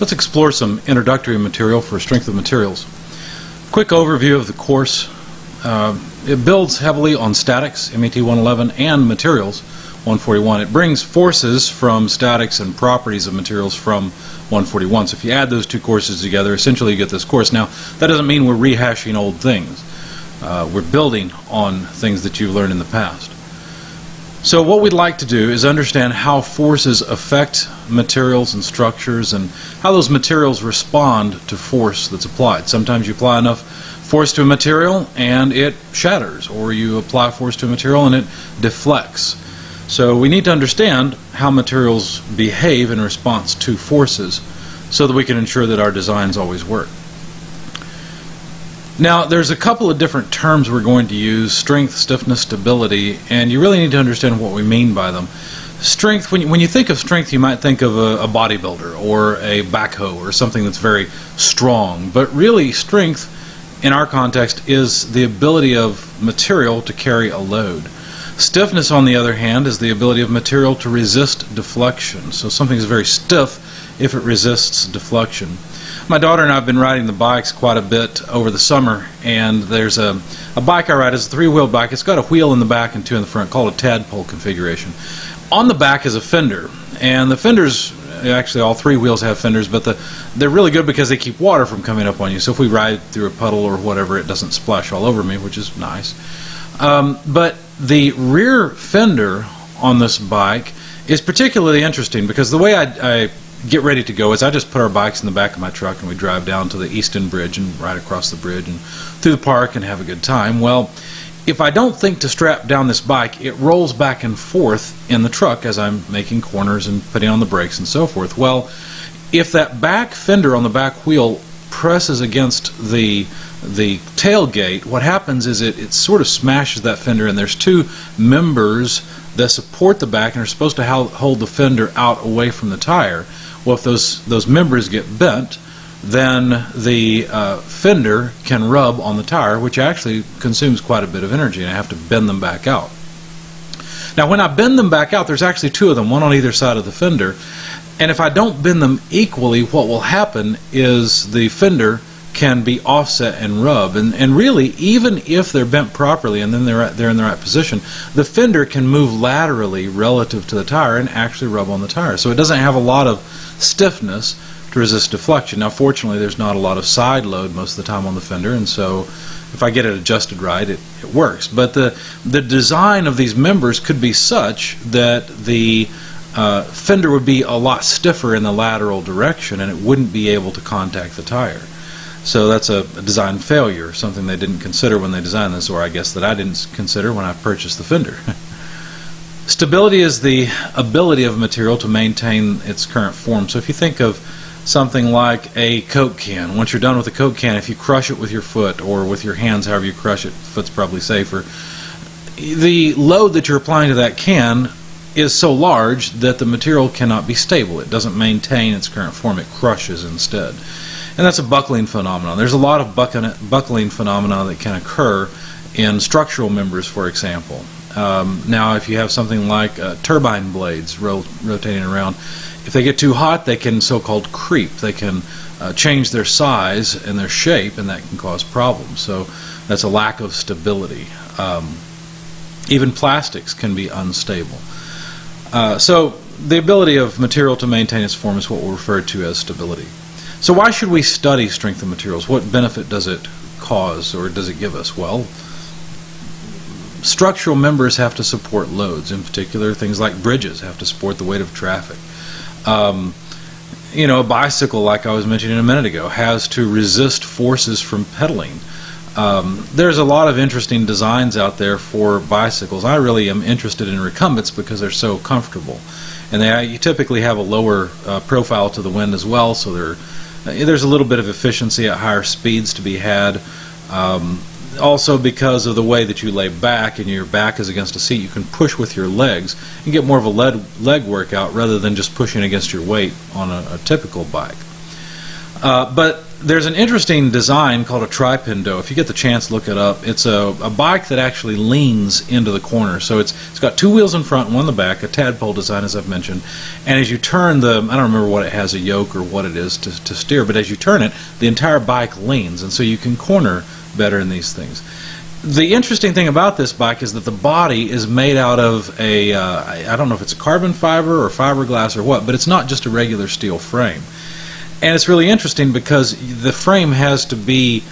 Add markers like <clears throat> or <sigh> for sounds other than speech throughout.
Let's explore some introductory material for strength of materials. Quick overview of the course. Uh, it builds heavily on statics, MET 111, and materials, 141. It brings forces from statics and properties of materials from 141. So if you add those two courses together, essentially you get this course. Now, that doesn't mean we're rehashing old things. Uh, we're building on things that you've learned in the past. So what we'd like to do is understand how forces affect materials and structures and how those materials respond to force that's applied. Sometimes you apply enough force to a material and it shatters, or you apply force to a material and it deflects. So we need to understand how materials behave in response to forces so that we can ensure that our designs always work. Now, there's a couple of different terms we're going to use, strength, stiffness, stability, and you really need to understand what we mean by them. Strength, when you, when you think of strength, you might think of a, a bodybuilder or a backhoe or something that's very strong, but really strength in our context is the ability of material to carry a load. Stiffness, on the other hand, is the ability of material to resist deflection. So something is very stiff if it resists deflection. My daughter and I have been riding the bikes quite a bit over the summer, and there's a, a bike I ride. It's a three-wheel bike. It's got a wheel in the back and two in the front, called a tadpole configuration. On the back is a fender, and the fenders actually all three wheels have fenders, but the, they're really good because they keep water from coming up on you. So if we ride through a puddle or whatever, it doesn't splash all over me, which is nice. Um, but the rear fender on this bike is particularly interesting because the way I, I get ready to go is I just put our bikes in the back of my truck and we drive down to the Easton Bridge and ride across the bridge and through the park and have a good time. Well, if I don't think to strap down this bike, it rolls back and forth in the truck as I'm making corners and putting on the brakes and so forth. Well, if that back fender on the back wheel presses against the the tailgate, what happens is it, it sort of smashes that fender and there's two members that support the back and are supposed to hold the fender out away from the tire. Well, if those, those members get bent, then the uh, fender can rub on the tire, which actually consumes quite a bit of energy, and I have to bend them back out. Now, when I bend them back out, there's actually two of them, one on either side of the fender, and if I don't bend them equally, what will happen is the fender can be offset and rub. And, and really, even if they're bent properly and then they're, at, they're in the right position, the fender can move laterally relative to the tire and actually rub on the tire. So it doesn't have a lot of stiffness to resist deflection. Now, fortunately, there's not a lot of side load most of the time on the fender, and so if I get it adjusted right, it, it works. But the, the design of these members could be such that the uh, fender would be a lot stiffer in the lateral direction and it wouldn't be able to contact the tire. So that's a, a, design failure, something they didn't consider when they designed this, or I guess that I didn't consider when I purchased the fender. <laughs> Stability is the ability of a material to maintain its current form. So if you think of something like a Coke can, once you're done with a Coke can, if you crush it with your foot or with your hands, however you crush it, foot's probably safer, the load that you're applying to that can is so large that the material cannot be stable. It doesn't maintain its current form, it crushes instead and that's a buckling phenomenon. There's a lot of buckling phenomena that can occur in structural members, for example. Um, now, if you have something like uh, turbine blades ro rotating around, if they get too hot, they can so-called creep. They can uh, change their size and their shape, and that can cause problems. So that's a lack of stability. Um, even plastics can be unstable. Uh, so the ability of material to maintain its form is what we refer to as stability. So why should we study strength of materials? What benefit does it cause or does it give us? Well, structural members have to support loads. In particular, things like bridges have to support the weight of traffic. Um, you know, a bicycle, like I was mentioning a minute ago, has to resist forces from pedaling. Um, there's a lot of interesting designs out there for bicycles. I really am interested in recumbents because they're so comfortable. And they you typically have a lower uh, profile to the wind as well, so they're there's a little bit of efficiency at higher speeds to be had. Um, also because of the way that you lay back and your back is against a seat, you can push with your legs and get more of a leg, leg workout rather than just pushing against your weight on a, a typical bike. Uh, but there's an interesting design called a tripendo. If you get the chance, look it up. It's a, a bike that actually leans into the corner. So it's it's got two wheels in front one in the back, a tadpole design, as I've mentioned. And as you turn the, I don't remember what it has, a yoke or what it is to, to steer, but as you turn it, the entire bike leans. And so you can corner better in these things. The interesting thing about this bike is that the body is made out of a uh, I don't know if it's a carbon fiber or fiberglass or what, but it's not just a regular steel frame. And it's really interesting because the frame has to be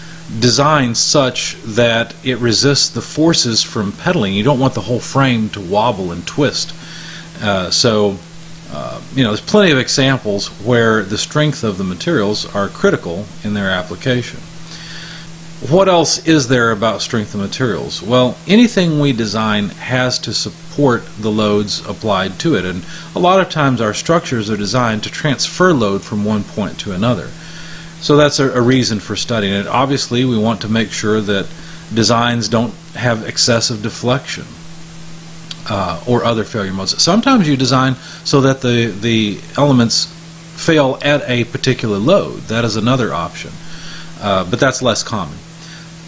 designed such that it resists the forces from pedaling. You don't want the whole frame to wobble and twist. Uh, so, uh, you know, there's plenty of examples where the strength of the materials are critical in their application. What else is there about strength of materials? Well, anything we design has to support the loads applied to it, and a lot of times our structures are designed to transfer load from one point to another. So that's a, a reason for studying it. Obviously, we want to make sure that designs don't have excessive deflection uh, or other failure modes. Sometimes you design so that the, the elements fail at a particular load. That is another option, uh, but that's less common.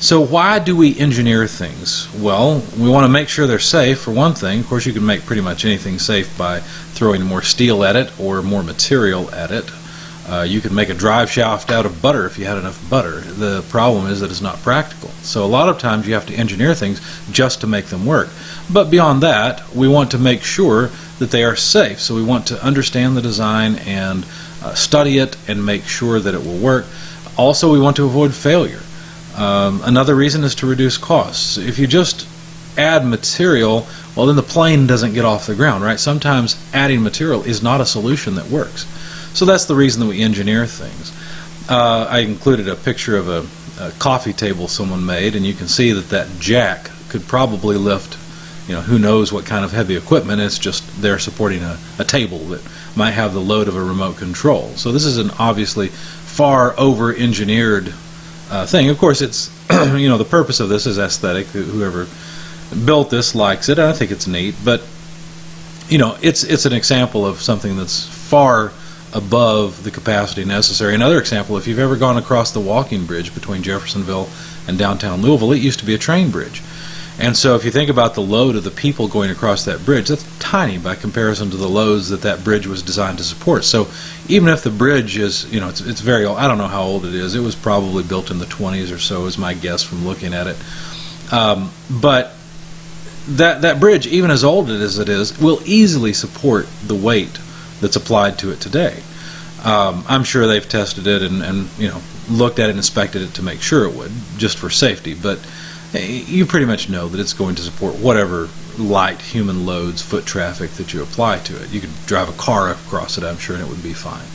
So why do we engineer things? Well, we want to make sure they're safe for one thing. Of course, you can make pretty much anything safe by throwing more steel at it or more material at it. Uh, you could make a drive shaft out of butter if you had enough butter. The problem is that it's not practical. So a lot of times you have to engineer things just to make them work. But beyond that, we want to make sure that they are safe. So we want to understand the design and uh, study it and make sure that it will work. Also, we want to avoid failure. Um, another reason is to reduce costs. If you just add material, well, then the plane doesn't get off the ground, right? Sometimes adding material is not a solution that works. So that's the reason that we engineer things. Uh, I included a picture of a, a, coffee table someone made, and you can see that that jack could probably lift, you know, who knows what kind of heavy equipment. It's just they're supporting a, a table that might have the load of a remote control. So this is an obviously far over-engineered uh, thing. Of course, it's <clears throat> you know the purpose of this is aesthetic. Whoever built this likes it. I think it's neat, but you know it's it's an example of something that's far above the capacity necessary. Another example, if you've ever gone across the walking bridge between Jeffersonville and downtown Louisville, it used to be a train bridge. And so if you think about the load of the people going across that bridge, that's tiny by comparison to the loads that that bridge was designed to support. So even if the bridge is, you know, it's, it's very old, I don't know how old it is. It was probably built in the 20s or so is my guess from looking at it. Um, but that, that bridge, even as old as it is, will easily support the weight that's applied to it today. Um, I'm sure they've tested it and, and, you know, looked at it and inspected it to make sure it would, just for safety. But you pretty much know that it's going to support whatever light human loads, foot traffic that you apply to it. You could drive a car across it, I'm sure, and it would be fine.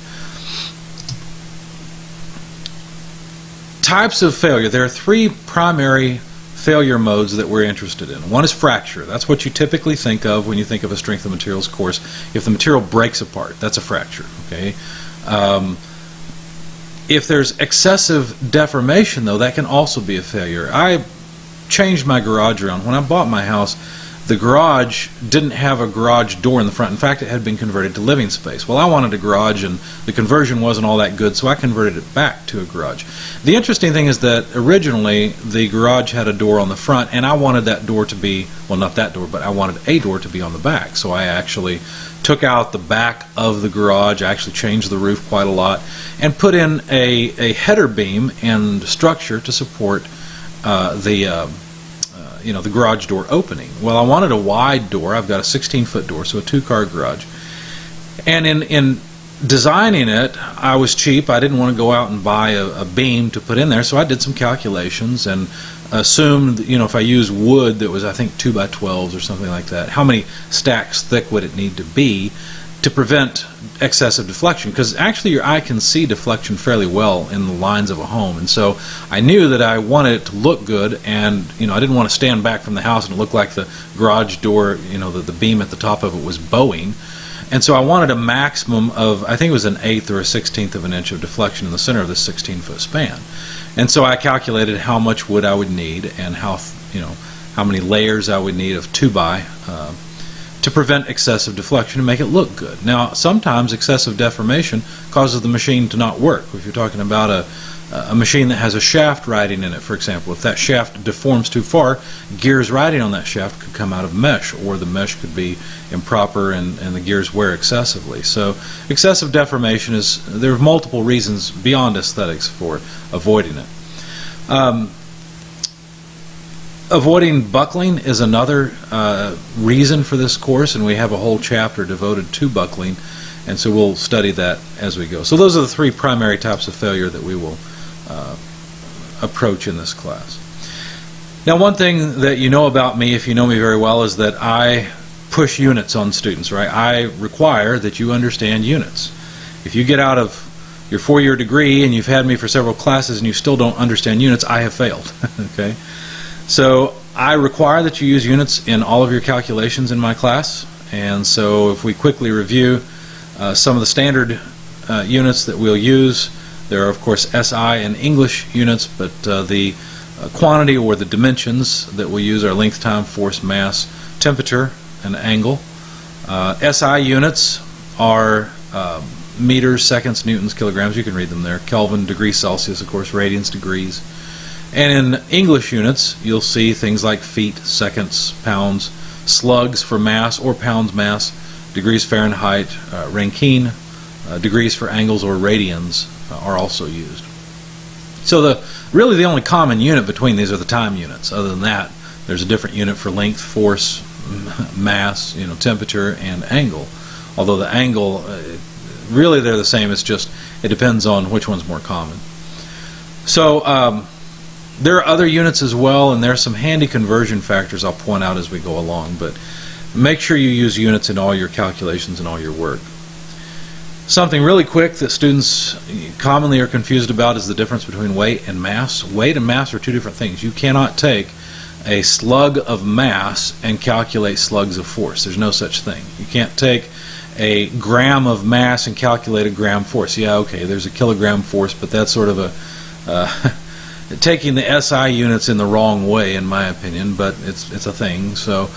Types of failure. There are three primary failure modes that we're interested in. One is fracture. That's what you typically think of when you think of a strength of materials course. If the material breaks apart, that's a fracture. Okay. Um, if there's excessive deformation, though, that can also be a failure. I changed my garage around. When I bought my house, the garage didn't have a garage door in the front. In fact, it had been converted to living space. Well, I wanted a garage, and the conversion wasn't all that good, so I converted it back to a garage. The interesting thing is that originally the garage had a door on the front, and I wanted that door to be well, not that door, but I wanted a door to be on the back. So I actually took out the back of the garage. I actually changed the roof quite a lot, and put in a, a header beam and structure to support uh, the uh, uh, you know the garage door opening. Well, I wanted a wide door. I've got a 16 foot door, so a two car garage. And in in designing it, I was cheap. I didn't want to go out and buy a, a, beam to put in there, so I did some calculations and assumed, you know, if I use wood that was, I think, 2 by 12s or something like that, how many stacks thick would it need to be to prevent excessive deflection because actually your eye can see deflection fairly well in the lines of a home. And so I knew that I wanted it to look good and you know I didn't want to stand back from the house and it looked like the garage door you know the, the beam at the top of it was bowing. And so I wanted a maximum of I think it was an eighth or a sixteenth of an inch of deflection in the center of this 16 foot span. And so I calculated how much wood I would need and how you know how many layers I would need of 2 by uh, to prevent excessive deflection and make it look good. Now, sometimes excessive deformation causes the machine to not work. If you're talking about a, a machine that has a shaft riding in it, for example, if that shaft deforms too far, gears riding on that shaft could come out of mesh, or the mesh could be improper and, and the gears wear excessively. So, excessive deformation is, there are multiple reasons beyond aesthetics for avoiding it. Um, avoiding buckling is another uh, reason for this course, and we have a whole chapter devoted to buckling, and so we'll study that as we go. So those are the three primary types of failure that we will uh, approach in this class. Now, one thing that you know about me, if you know me very well, is that I push units on students, right? I require that you understand units. If you get out of your four-year degree and you've had me for several classes and you still don't understand units, I have failed, <laughs> okay? So I require that you use units in all of your calculations in my class. And so if we quickly review uh, some of the standard uh, units that we'll use, there are of course SI and English units, but uh, the uh, quantity or the dimensions that we use are length, time, force, mass, temperature, and angle. Uh, SI units are um, meters, seconds, newtons, kilograms. You can read them there. Kelvin, degrees Celsius, of course, radians, degrees. And in English units, you'll see things like feet, seconds, pounds, slugs for mass or pounds mass, degrees Fahrenheit, uh, Rankine, uh, degrees for angles or radians uh, are also used. So the really the only common unit between these are the time units. Other than that, there's a different unit for length, force, <laughs> mass, you know, temperature, and angle. Although the angle, uh, really they're the same. It's just it depends on which one's more common. So um, there are other units as well, and there are some handy conversion factors I'll point out as we go along, but make sure you use units in all your calculations and all your work. Something really quick that students commonly are confused about is the difference between weight and mass. Weight and mass are two different things. You cannot take a slug of mass and calculate slugs of force. There's no such thing. You can't take a gram of mass and calculate a gram force. Yeah, okay, there's a kilogram force, but that's sort of a uh, <laughs> taking the SI units in the wrong way, in my opinion, but it's it's a thing. So,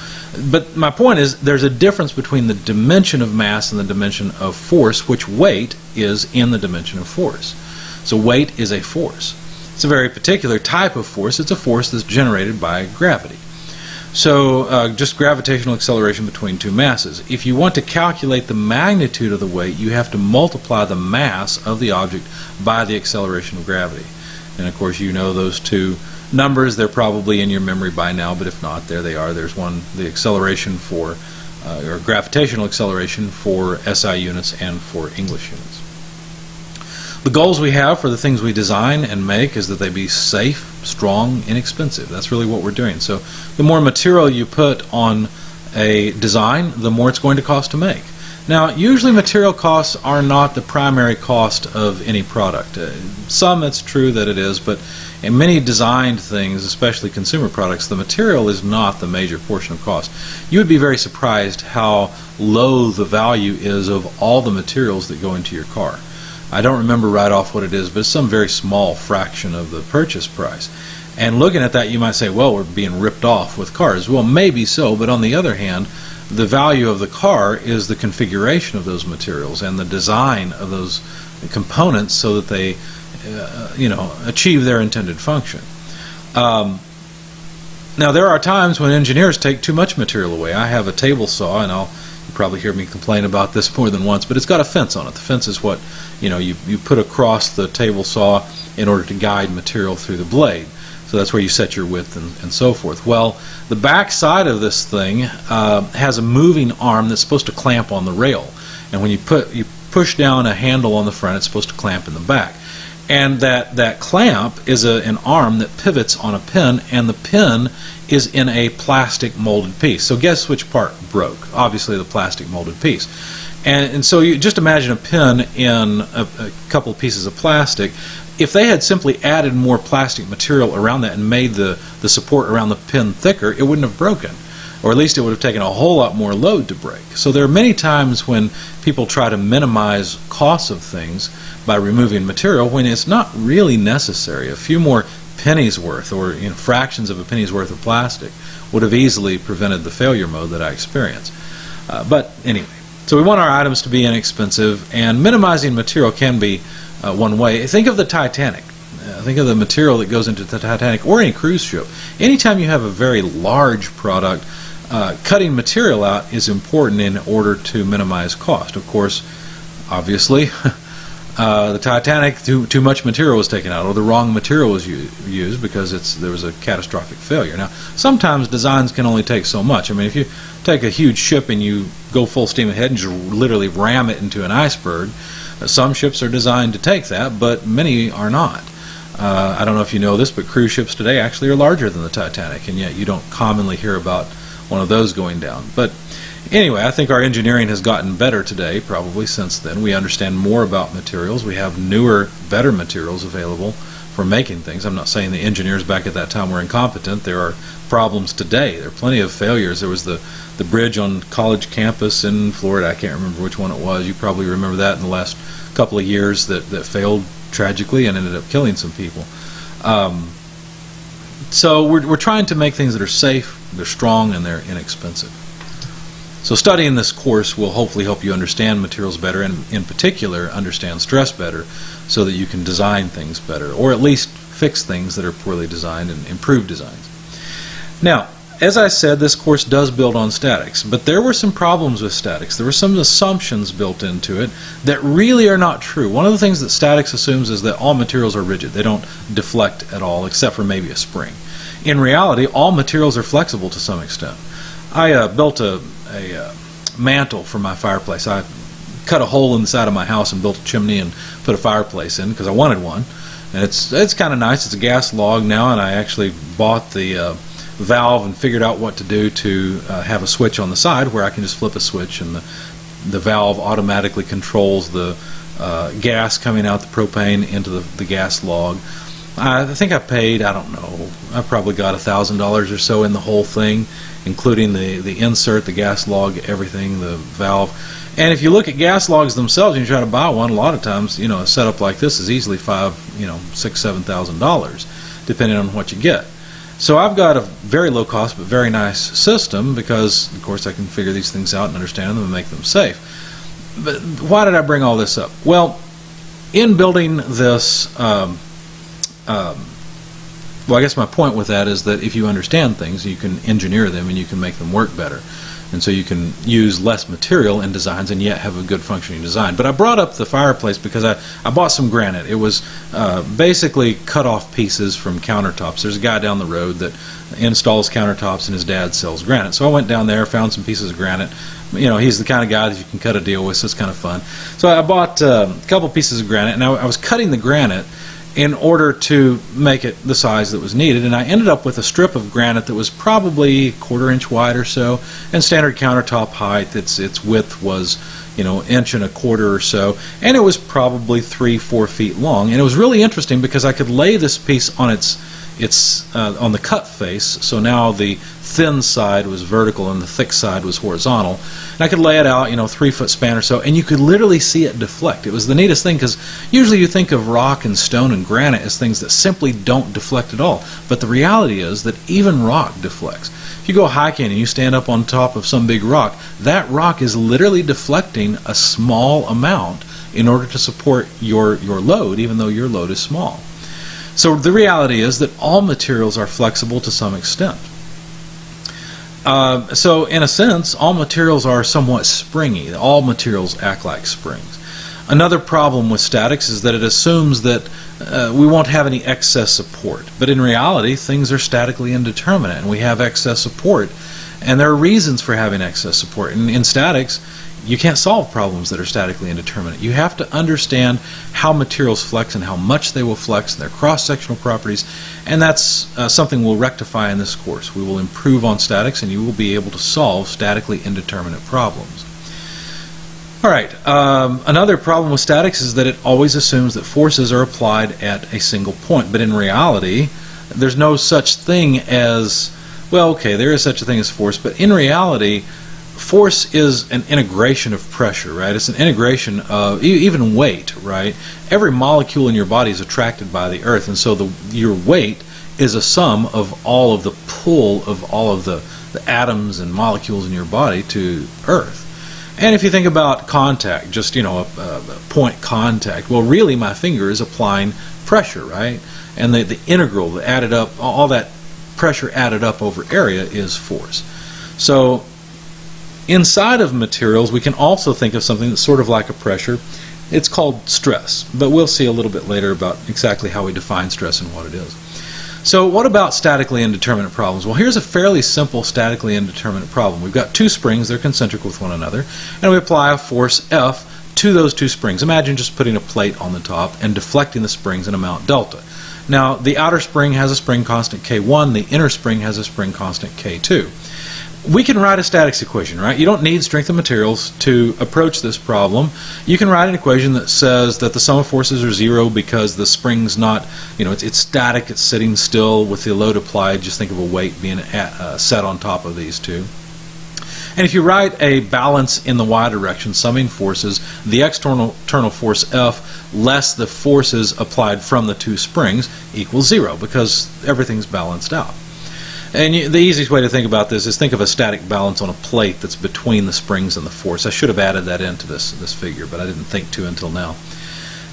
but my point is, there's a difference between the dimension of mass and the dimension of force, which weight is in the dimension of force. So weight is a force. It's a very particular type of force. It's a force that's generated by gravity. So uh, just gravitational acceleration between two masses. If you want to calculate the magnitude of the weight, you have to multiply the mass of the object by the acceleration of gravity. And of course, you know those two numbers. They're probably in your memory by now, but if not, there they are. There's one, the acceleration for, uh, or gravitational acceleration for SI units and for English units. The goals we have for the things we design and make is that they be safe, strong, inexpensive. That's really what we're doing. So the more material you put on a design, the more it's going to cost to make. Now, usually material costs are not the primary cost of any product. Uh, some it's true that it is, but in many designed things, especially consumer products, the material is not the major portion of cost. You would be very surprised how low the value is of all the materials that go into your car. I don't remember right off what it is, but it's some very small fraction of the purchase price. And looking at that, you might say, well, we're being ripped off with cars. Well, maybe so, but on the other hand, the value of the car is the configuration of those materials and the design of those components so that they, uh, you know, achieve their intended function. Um, now there are times when engineers take too much material away. I have a table saw, and I'll probably hear me complain about this more than once, but it's got a fence on it. The fence is what you know you you put across the table saw in order to guide material through the blade. So that's where you set your width and, and so forth. Well, the back side of this thing uh, has a moving arm that's supposed to clamp on the rail. And when you put you push down a handle on the front, it's supposed to clamp in the back. And that, that clamp is a, an arm that pivots on a pin, and the pin is in a plastic molded piece. So guess which part broke? Obviously the plastic molded piece. And, and so you just imagine a pin in a, a couple pieces of plastic if they had simply added more plastic material around that and made the, the support around the pin thicker, it wouldn't have broken. Or at least it would have taken a whole lot more load to break. So there are many times when people try to minimize costs of things by removing material when it's not really necessary. A few more pennies worth or you know, fractions of a penny's worth of plastic would have easily prevented the failure mode that I experienced. Uh, but anyway, so we want our items to be inexpensive, and minimizing material can be uh, one way. Think of the Titanic. Uh, think of the material that goes into the Titanic or any cruise ship. Anytime you have a very large product, uh, cutting material out is important in order to minimize cost. Of course, obviously, <laughs> uh, the Titanic, too, too much material was taken out, or the wrong material was used because it's there was a catastrophic failure. Now, sometimes designs can only take so much. I mean, if you take a huge ship and you go full steam ahead and just literally ram it into an iceberg, some ships are designed to take that, but many are not. Uh, I don't know if you know this, but cruise ships today actually are larger than the Titanic, and yet you don't commonly hear about one of those going down. But anyway, I think our engineering has gotten better today, probably since then. We understand more about materials. We have newer, better materials available for making things. I'm not saying the engineers back at that time were incompetent. There are problems today. There are plenty of failures. There was the, the bridge on college campus in Florida. I can't remember which one it was. You probably remember that in the last couple of years that, that failed tragically and ended up killing some people. Um, so we're, we're trying to make things that are safe, they're strong, and they're inexpensive. So studying this course will hopefully help you understand materials better and in particular understand stress better so that you can design things better or at least fix things that are poorly designed and improve designs. Now, as I said, this course does build on statics, but there were some problems with statics. There were some assumptions built into it that really are not true. One of the things that statics assumes is that all materials are rigid. They don't deflect at all, except for maybe a spring. In reality, all materials are flexible to some extent. I uh, built a, a uh, mantel for my fireplace. I cut a hole in the side of my house and built a chimney and put a fireplace in because I wanted one. And it's it's kind of nice. It's a gas log now, and I actually bought the uh, valve and figured out what to do to uh, have a switch on the side where I can just flip a switch and the, the valve automatically controls the uh, gas coming out the propane into the, the gas log. I think I paid, I don't know, I probably got a thousand dollars or so in the whole thing, including the, the insert, the gas log, everything, the valve. And if you look at gas logs themselves and you try to buy one, a lot of times, you know, a setup like this is easily five, you know, six, seven thousand dollars, depending on what you get. So I've got a very low cost but very nice system because, of course, I can figure these things out and understand them and make them safe. But why did I bring all this up? Well, in building this, um, um, well, I guess my point with that is that if you understand things, you can engineer them and you can make them work better and so you can use less material in designs and yet have a good functioning design. But I brought up the fireplace because I, I bought some granite. It was uh, basically cut off pieces from countertops. There's a guy down the road that installs countertops and his dad sells granite. So I went down there, found some pieces of granite. You know, he's the kind of guy that you can cut a deal with, so it's kind of fun. So I bought uh, a couple pieces of granite, and I, I was cutting the granite in order to make it the size that was needed. And I ended up with a strip of granite that was probably quarter inch wide or so, and standard countertop height. Its its width was you know inch and a quarter or so, and it was probably three four feet long. And it was really interesting because I could lay this piece on its its uh, on the cut face. So now the thin side was vertical and the thick side was horizontal. And I could lay it out, you know, three foot span or so, and you could literally see it deflect. It was the neatest thing because usually you think of rock and stone and granite as things that simply don't deflect at all. But the reality is that even rock deflects. If you go hiking and you stand up on top of some big rock, that rock is literally deflecting a small amount in order to support your, your load, even though your load is small. So the reality is that all materials are flexible to some extent. Uh, so in a sense, all materials are somewhat springy. All materials act like springs. Another problem with statics is that it assumes that uh, we won't have any excess support. But in reality, things are statically indeterminate, and we have excess support. And there are reasons for having excess support. And in statics, you can't solve problems that are statically indeterminate. You have to understand how materials flex and how much they will flex and their cross-sectional properties, and that's uh, something we'll rectify in this course. We will improve on statics and you will be able to solve statically indeterminate problems. All right, um, another problem with statics is that it always assumes that forces are applied at a single point, but in reality, there's no such thing as, well, okay, there is such a thing as force, but in reality, force is an integration of pressure, right? It's an integration of even weight, right? Every molecule in your body is attracted by the earth, and so the, your weight is a sum of all of the pull of all of the the atoms and molecules in your body to Earth. And if you think about contact, just you know, a, a point contact, well, really, my finger is applying pressure, right? And the, the integral, the added up, all that pressure added up over area is force. So inside of materials, we can also think of something that's sort of like a pressure. It's called stress, but we'll see a little bit later about exactly how we define stress and what it is. So what about statically indeterminate problems? Well, here's a fairly simple statically indeterminate problem. We've got two springs, they're concentric with one another, and we apply a force F to those two springs. Imagine just putting a plate on the top and deflecting the springs in amount delta. Now, the outer spring has a spring constant K1, the inner spring has a spring constant K2 we can write a statics equation, right? You don't need strength of materials to approach this problem. You can write an equation that says that the sum of forces are zero because the spring's not, you know, it's, it's static, it's sitting still with the load applied. Just think of a weight being at, uh, set on top of these two. And if you write a balance in the y direction, summing forces, the external, external force F less the forces applied from the two springs equals zero because everything's balanced out. And you, the easiest way to think about this is think of a static balance on a plate that's between the springs and the force. I should have added that into this, this figure, but I didn't think to until now.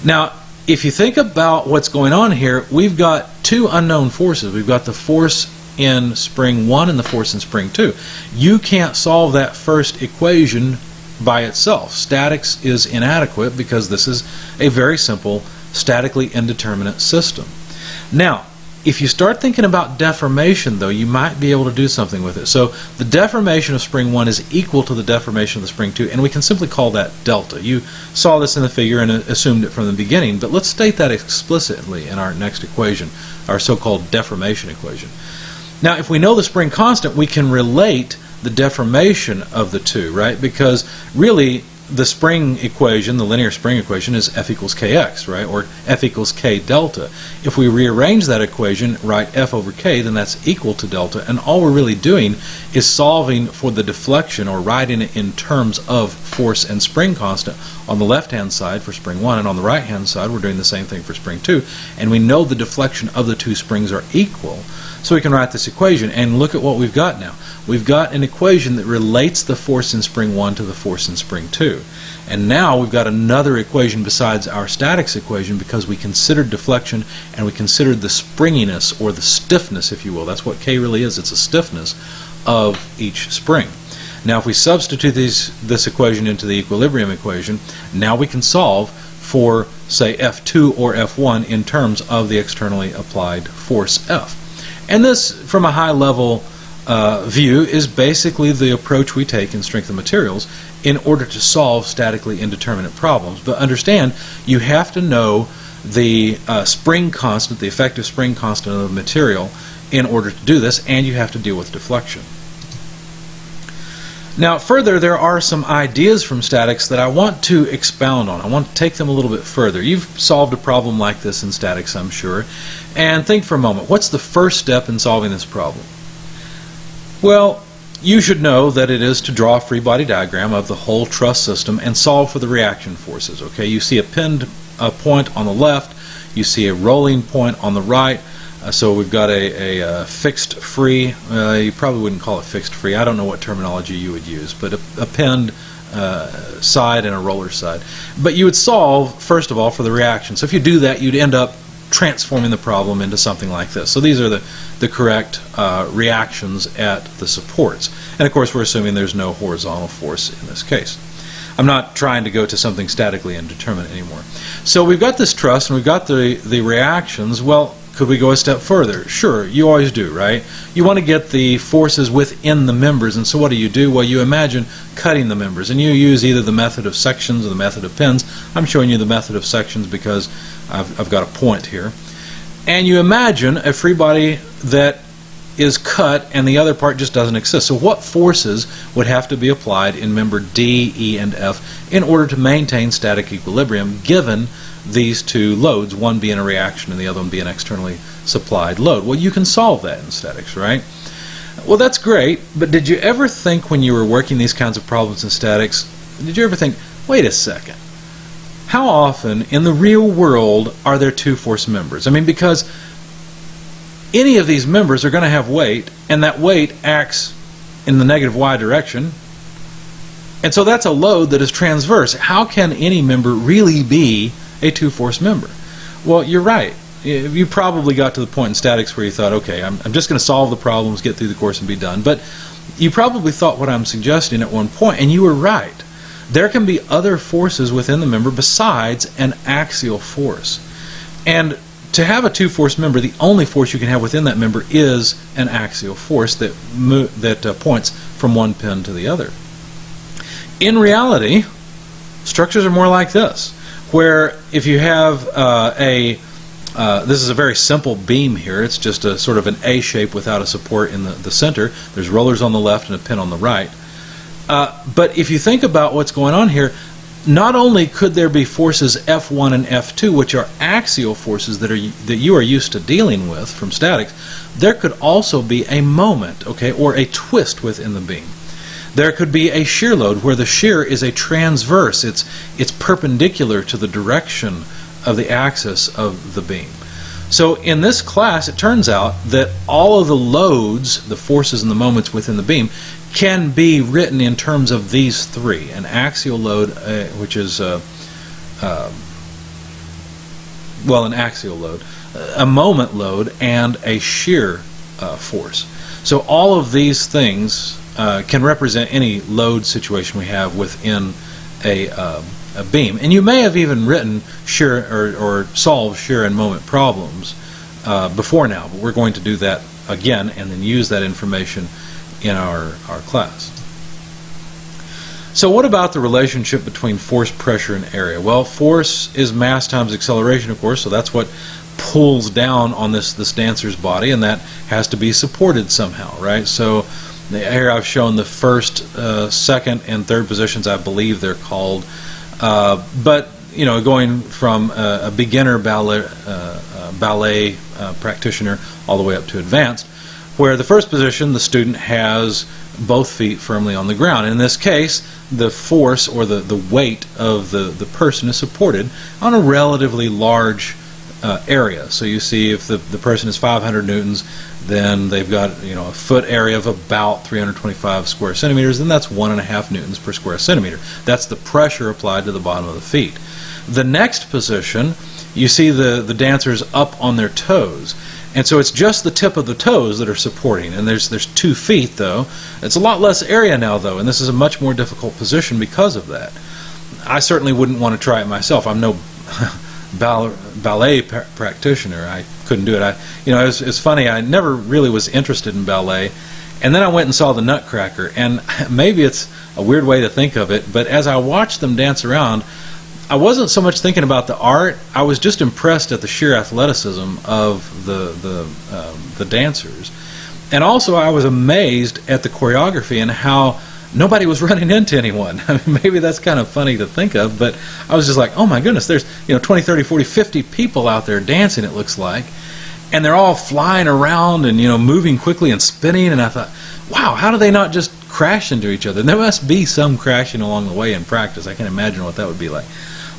Now, if you think about what's going on here, we've got two unknown forces. We've got the force in spring 1 and the force in spring 2. You can't solve that first equation by itself. Statics is inadequate because this is a very simple statically indeterminate system. Now, if you start thinking about deformation, though, you might be able to do something with it. So the deformation of spring 1 is equal to the deformation of the spring 2, and we can simply call that delta. You saw this in the figure and assumed it from the beginning, but let's state that explicitly in our next equation, our so-called deformation equation. Now, if we know the spring constant, we can relate the deformation of the two, right? Because really, the spring equation, the linear spring equation, is F equals kx, right? Or F equals k delta. If we rearrange that equation, write F over k, then that's equal to delta. And all we're really doing is solving for the deflection or writing it in terms of force and spring constant on the left-hand side for spring 1 and on the right-hand side we're doing the same thing for spring 2 and we know the deflection of the two springs are equal so we can write this equation and look at what we've got now we've got an equation that relates the force in spring 1 to the force in spring 2 and now we've got another equation besides our statics equation because we considered deflection and we considered the springiness or the stiffness if you will. That's what K really is. It's a stiffness of each spring. Now if we substitute these, this equation into the equilibrium equation, now we can solve for, say, F2 or F1 in terms of the externally applied force F. And this, from a high level uh, view, is basically the approach we take in strength of materials in order to solve statically indeterminate problems. But understand, you have to know the uh, spring constant, the effective spring constant of the material in order to do this, and you have to deal with deflection. Now, further, there are some ideas from statics that I want to expound on. I want to take them a little bit further. You've solved a problem like this in statics, I'm sure. And think for a moment what's the first step in solving this problem? Well, you should know that it is to draw a free body diagram of the whole truss system and solve for the reaction forces. Okay, you see a pinned uh, point on the left, you see a rolling point on the right, uh, so we've got a, a, a uh, fixed free, uh, you probably wouldn't call it fixed free, I don't know what terminology you would use, but a, a pinned uh, side and a roller side. But you would solve, first of all, for the reaction. So if you do that, you'd end up transforming the problem into something like this. So these are the, the correct uh, reactions at the supports. And of course, we're assuming there's no horizontal force in this case. I'm not trying to go to something statically indeterminate anymore. So we've got this truss and we've got the, the reactions. Well, could we go a step further? Sure, you always do, right? You want to get the forces within the members, and so what do you do? Well, you imagine cutting the members, and you use either the method of sections or the method of pins. I'm showing you the method of sections because I've, I've got a point here. And you imagine a free body that is cut and the other part just doesn't exist. So what forces would have to be applied in member D, E, and F in order to maintain static equilibrium given these two loads, one being a reaction and the other one being an externally supplied load. Well, you can solve that in statics, right? Well, that's great, but did you ever think when you were working these kinds of problems in statics, did you ever think, wait a second, how often in the real world are there two force members? I mean, because any of these members are going to have weight, and that weight acts in the negative y direction. And so that's a load that is transverse. How can any member really be a two-force member? Well, you're right. You probably got to the point in statics where you thought, okay, I'm, I'm just going to solve the problems, get through the course, and be done. But you probably thought what I'm suggesting at one point, and you were right. There can be other forces within the member besides an axial force. And to have a two-force member, the only force you can have within that member is an axial force that that uh, points from one pin to the other. In reality, structures are more like this, where if you have uh, a uh, this is a very simple beam here. It's just a sort of an A shape without a support in the, the center. There's rollers on the left and a pin on the right. Uh, but if you think about what's going on here, not only could there be forces F1 and F2, which are axial forces that are that you are used to dealing with from statics, there could also be a moment, okay, or a twist within the beam. There could be a shear load where the shear is a transverse. It's it's perpendicular to the direction of the axis of the beam. So in this class, it turns out that all of the loads, the forces and the moments within the beam, can be written in terms of these three an axial load, uh, which is, uh, uh, well, an axial load, a moment load, and a shear uh, force. So all of these things uh, can represent any load situation we have within a, uh, a beam. And you may have even written shear or, or solved shear and moment problems before now, but we're going to do that again and then use that information in our, our class. So what about the relationship between force, pressure, and area? Well, force is mass times acceleration, of course, so that's what pulls down on this, this dancer's body, and that has to be supported somehow, right? So here I've shown the first, uh, second, and third positions, I believe they're called. Uh, but, you know, going from a, a beginner ballet, uh, uh ballet uh, practitioner all the way up to advanced, where the first position the student has both feet firmly on the ground. In this case, the force or the, the weight of the, the person is supported on a relatively large uh, area. So you see if the, the person is 500 newtons, then they've got you know a foot area of about 325 square centimeters, and that's one and a half newtons per square centimeter. That's the pressure applied to the bottom of the feet. The next position, you see the, the dancers up on their toes. And so it's just the tip of the toes that are supporting. And there's there's two feet though. It's a lot less area now though, and this is a much more difficult position because of that. I certainly wouldn't want to try it myself. I'm no <laughs> ballet practitioner. I couldn't do it. I, you know, it's, it's funny. I never really was interested in ballet, and then I went and saw the Nutcracker. And <laughs> maybe it's a weird way to think of it, but as I watched them dance around, I wasn't so much thinking about the art. I was just impressed at the sheer athleticism of the the um, the dancers, and also I was amazed at the choreography and how nobody was <laughs> running into anyone. I mean, maybe that's kind of funny to think of, but I was just like, oh my goodness, there's you know 20, 30, 40, 50 people out there dancing. It looks like, and they're all flying around and you know moving quickly and spinning. And I thought, wow, how do they not just crash into each other? There must be some crashing along the way in practice. I can't imagine what that would be like.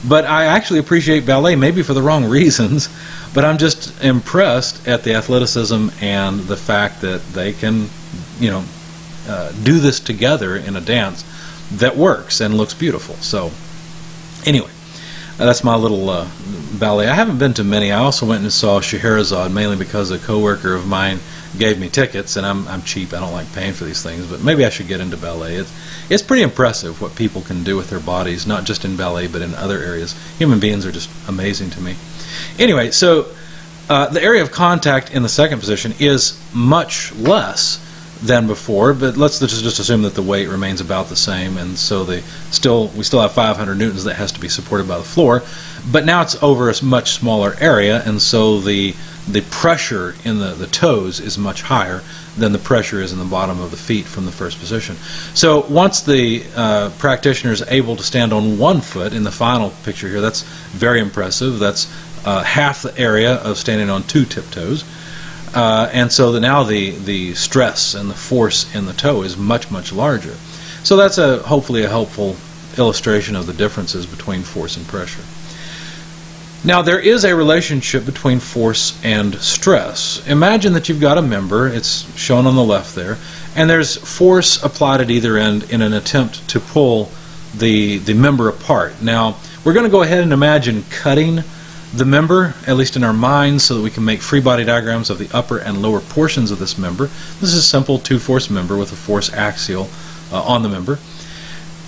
But I actually appreciate ballet, maybe for the wrong <laughs> reasons, but I'm just impressed at the athleticism and the fact that they can, you know, uh, do this together in a dance that works and looks beautiful. So, anyway, uh, that's my little uh, ballet. I haven't been to many. I also went and saw Scheherazade mainly because a coworker of mine gave me tickets, and I'm I'm cheap. I don't like paying for these things, but maybe I should get into ballet. It's it's pretty impressive what people can do with their bodies, not just in ballet but in other areas. Human beings are just amazing to me. Anyway, so uh, the area of contact in the second position is much less than before, but let's just assume that the weight remains about the same, and so they still we still have 500 newtons that has to be supported by the floor, but now it's over a much smaller area, and so the the pressure in the, the toes is much higher than the pressure is in the bottom of the feet from the first position. So once the uh, practitioner is able to stand on one foot in the final picture here, that's very impressive. That's uh, half the area of standing on two tiptoes. Uh, and so the, now the, the stress and the force in the toe is much, much larger. So that's a hopefully a helpful illustration of the differences between force and pressure. Now, there is a relationship between force and stress. Imagine that you've got a member, it's shown on the left there, and there's force applied at either end in an attempt to pull the, the member apart. Now, we're going to go ahead and imagine cutting the member, at least in our minds, so that we can make free body diagrams of the upper and lower portions of this member. This is a simple two-force member with a force axial uh, on the member.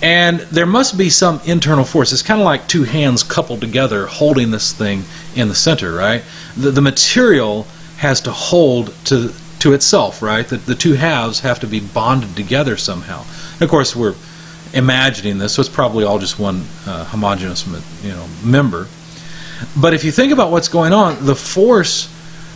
And there must be some internal force. It's kind of like two hands coupled together holding this thing in the center, right? The, the material has to hold to to itself, right? The, the two halves have to be bonded together somehow. And of course, we're imagining this, so it's probably all just one uh, homogeneous you know, member. But if you think about what's going on, the force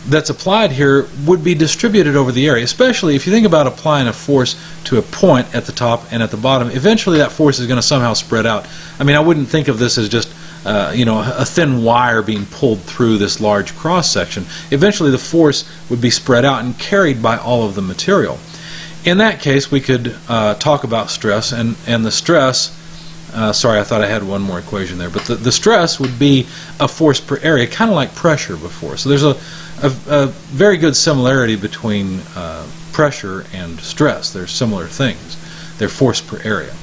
that's applied here would be distributed over the area, especially if you think about applying a force to a point at the top and at the bottom. Eventually, that force is going to somehow spread out. I mean, I wouldn't think of this as just uh, you know, a thin wire being pulled through this large cross section. Eventually, the force would be spread out and carried by all of the material. In that case, we could uh, talk about stress, and, and the stress, uh, sorry, I thought I had one more equation there, but the, the stress would be a force per area, kind of like pressure before. So there's a, a, a very good similarity between uh, pressure and stress. They're similar things. They're force per area.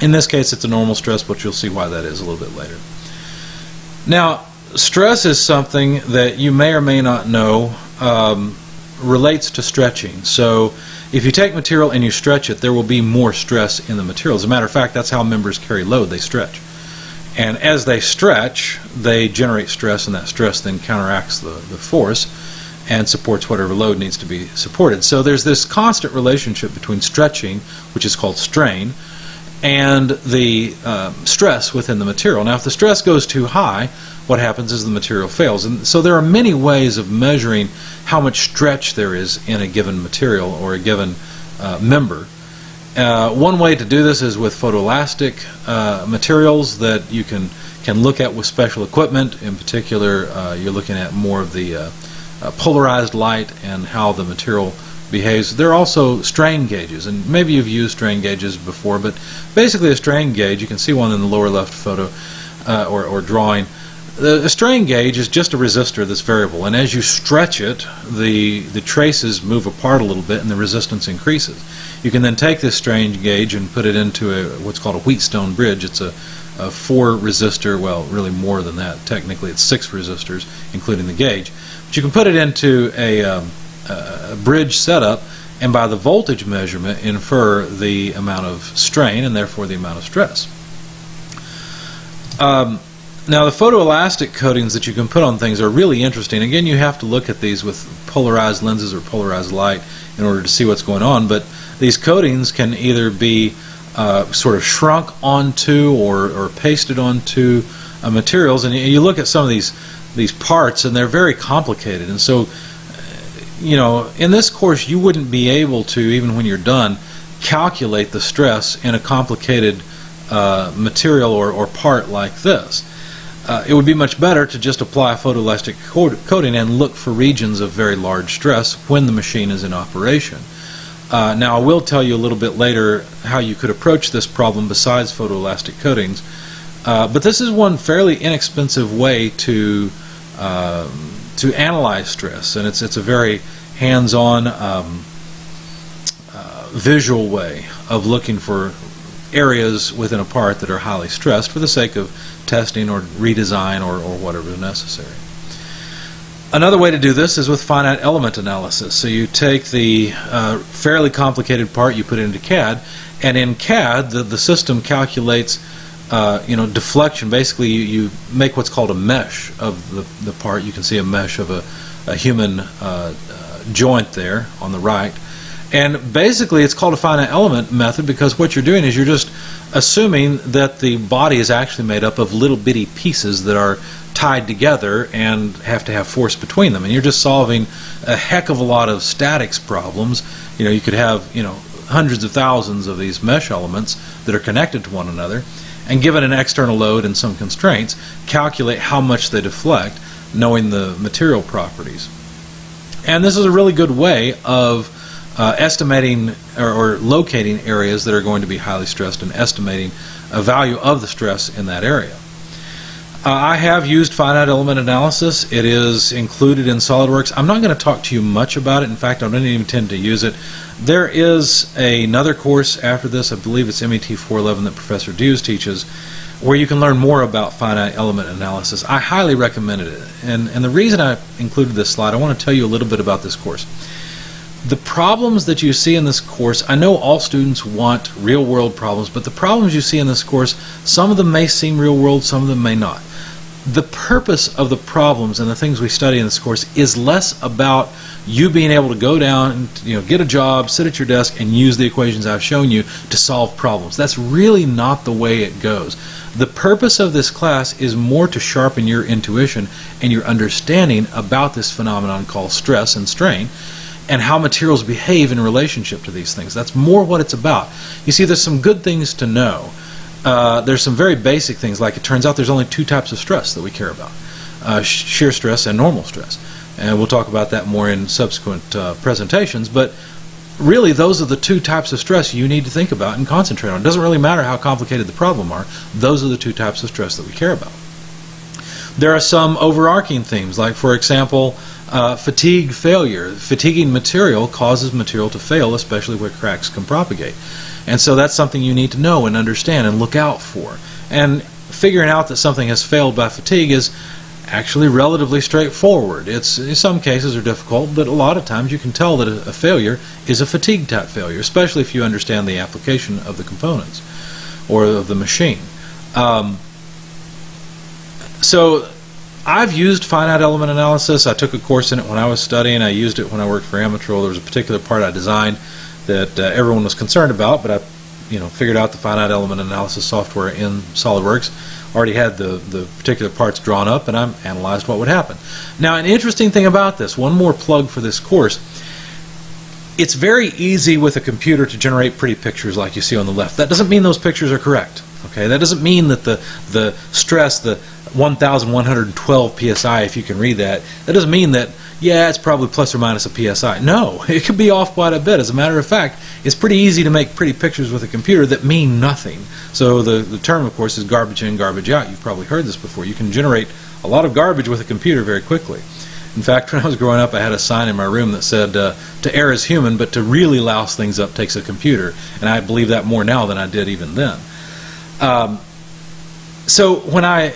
In this case, it's a normal stress, but you'll see why that is a little bit later. Now, stress is something that you may or may not know um, relates to stretching. So, if you take material and you stretch it, there will be more stress in the material. As a matter of fact, that's how members carry load, they stretch. And as they stretch, they generate stress, and that stress then counteracts the, the force and supports whatever load needs to be supported. So there's this constant relationship between stretching, which is called strain, and the uh, stress within the material. Now, if the stress goes too high, what happens is the material fails. And so there are many ways of measuring how much stretch there is in a given material or a given uh, member. Uh, one way to do this is with photoelastic uh, materials that you can can look at with special equipment. In particular, uh, you're looking at more of the uh, polarized light and how the material behaves. There are also strain gauges, and maybe you've used strain gauges before, but basically a strain gauge, you can see one in the lower left photo uh, or, or drawing. The, the strain gauge is just a resistor that's variable, and as you stretch it, the, the traces move apart a little bit and the resistance increases. You can then take this strain gauge and put it into a, what's called a Wheatstone bridge. It's a, a four resistor, well, really more than that. Technically, it's six resistors, including the gauge. But you can put it into a um, uh, bridge setup and by the voltage measurement infer the amount of strain and therefore the amount of stress. Um, now the photoelastic coatings that you can put on things are really interesting. Again, you have to look at these with polarized lenses or polarized light in order to see what's going on, but these coatings can either be uh, sort of shrunk onto or, or pasted onto uh, materials, and you look at some of these these parts, and they're very complicated, and so you know, in this course, you wouldn't be able to, even when you're done, calculate the stress in a complicated uh, material or, or part like this. Uh, it would be much better to just apply photoelastic coating and look for regions of very large stress when the machine is in operation. Uh, now, I will tell you a little bit later how you could approach this problem besides photoelastic coatings, uh, but this is one fairly inexpensive way to um, to analyze stress, and it's it's a very hands-on, um, uh, visual way of looking for areas within a part that are highly stressed for the sake of testing or redesign or, or whatever is necessary. Another way to do this is with finite element analysis. So you take the uh, fairly complicated part, you put into CAD, and in CAD, the, the system calculates uh, you know, deflection. Basically, you, you, make what's called a mesh of the, the part. You can see a mesh of a, a human uh, uh, joint there on the right. And basically, it's called a finite element method because what you're doing is you're just assuming that the body is actually made up of little bitty pieces that are tied together and have to have force between them. And you're just solving a heck of a lot of statics problems. You know, you could have, you know, hundreds of thousands of these mesh elements that are connected to one another and given an external load and some constraints, calculate how much they deflect, knowing the material properties. And this is a really good way of uh, estimating or, or, locating areas that are going to be highly stressed and estimating a value of the stress in that area. Uh, I have used finite element analysis. It is included in SolidWorks. I'm not going to talk to you much about it. In fact, I don't even intend to use it. There is another course after this, I believe it's MET 411 that Professor Dews teaches, where you can learn more about finite element analysis. I highly recommend it. And, and the reason I included this slide, I want to tell you a little bit about this course. The problems that you see in this course, I know all students want real world problems, but the problems you see in this course, some of them may seem real world, some of them may not. The purpose of the problems and the things we study in this course is less about you being able to go down and you know get a job, sit at your desk, and use the equations I've shown you to solve problems. That's really not the way it goes. The purpose of this class is more to sharpen your intuition and your understanding about this phenomenon called stress and strain and how materials behave in relationship to these things. That's more what it's about. You see, there's some good things to know. Uh, there's some very basic things, like it turns out there's only two types of stress that we care about uh, shear stress and normal stress. And we'll talk about that more in subsequent uh, presentations. But really those are the two types of stress you need to think about and concentrate on. It doesn't really matter how complicated the problem are. Those are the two types of stress that we care about. There are some overarching themes, like for example, uh, fatigue failure. Fatiguing material causes material to fail, especially where cracks can propagate. And so that's something you need to know and understand and look out for. And figuring out that something has failed by fatigue is actually relatively straightforward. It's in some cases are difficult, but a lot of times you can tell that a, a, failure is a fatigue type failure, especially if you understand the application of the components or of the machine. Um, so I've used finite element analysis. I took a course in it when I was studying. I used it when I worked for Amatrol. There was a particular part I designed that uh, everyone was concerned about, but I you know figured out the finite element analysis software in SolidWorks already had the, the particular parts drawn up and I analyzed what would happen. Now, an interesting thing about this, one more plug for this course, it's very easy with a computer to generate pretty pictures like you see on the left. That doesn't mean those pictures are correct. Okay, that doesn't mean that the the stress, the 1,112 psi, if you can read that, that doesn't mean that yeah, it's probably plus or minus a psi. No, <laughs> it could be off quite a bit. As a matter of fact, it's pretty easy to make pretty pictures with a computer that mean nothing. So the, the term, of course, is garbage in, garbage out. You've probably heard this before. You can generate a lot of garbage with a computer very quickly. In fact, <laughs> when I was growing up, I had a sign in my room that said, uh, to err is human, but to really louse things up takes a computer. And I believe that more now than I did even then. Um, so when I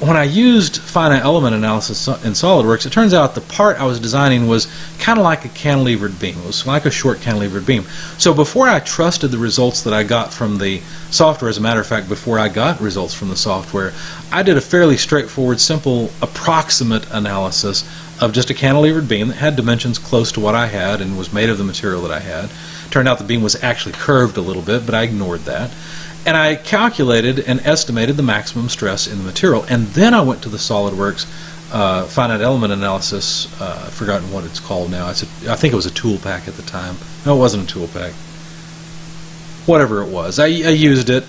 when I used finite element analysis in SolidWorks, it turns out the part I was designing was kind of like a cantilevered beam. It was like a short cantilevered beam. So before I trusted the results that I got from the software, as a matter of fact, before I got results from the software, I did a fairly straightforward, simple, approximate analysis of just a cantilevered beam that had dimensions close to what I had and was made of the material that I had. Turned out the beam was actually curved a little bit, but I ignored that and I calculated and estimated the maximum stress in the material. And then I went to the SolidWorks uh, finite element analysis. Uh, I've forgotten what it's called now. It's a, I think it was a tool pack at the time. No, it wasn't a tool pack. Whatever it was, I, I used it.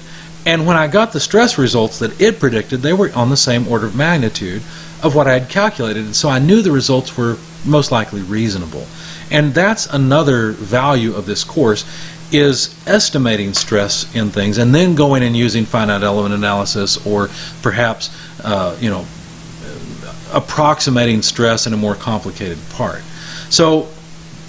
And when I got the stress results that it predicted, they were on the same order of magnitude of what I had calculated. And so I knew the results were most likely reasonable. And that's another value of this course is estimating stress in things and then going and using finite element analysis or perhaps uh, you know approximating stress in a more complicated part. So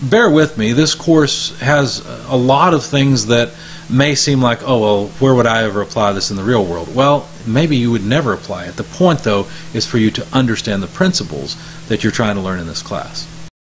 bear with me, this course has a lot of things that may seem like, oh, well, where would I ever apply this in the real world? Well, maybe you would never apply it. The point, though, is for you to understand the principles that you're trying to learn in this class.